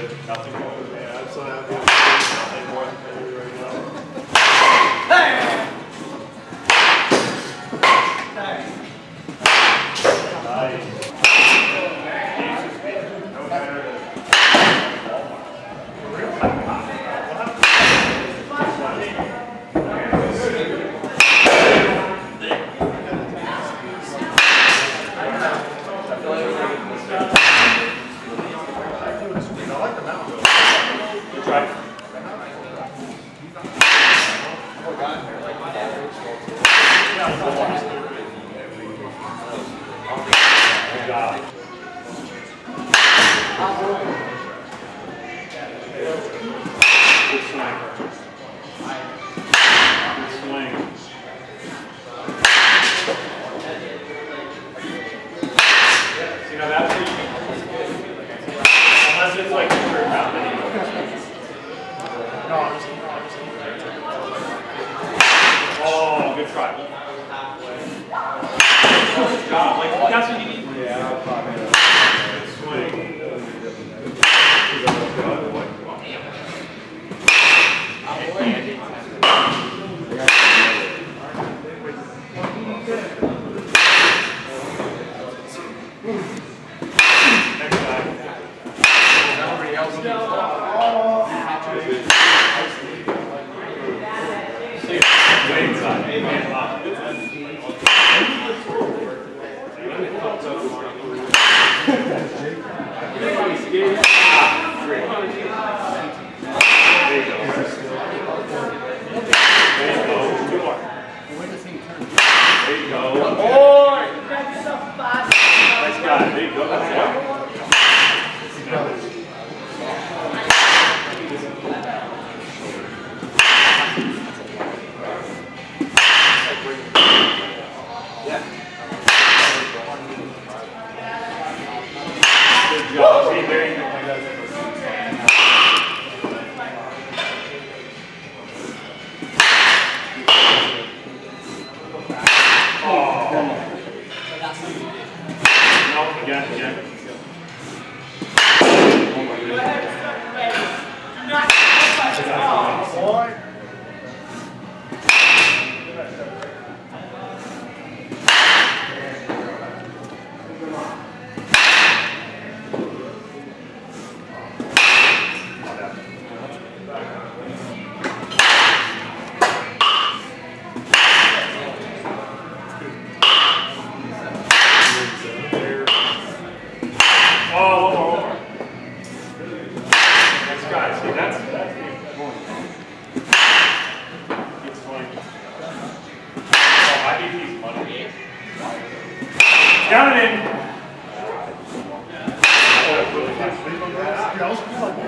good. Nothing more than that. I'm so happy. Nothing more than can do Nice. God. Like, that's what you need. Yeah, Oh, yeah, yeah. Oh my goodness. Thank you.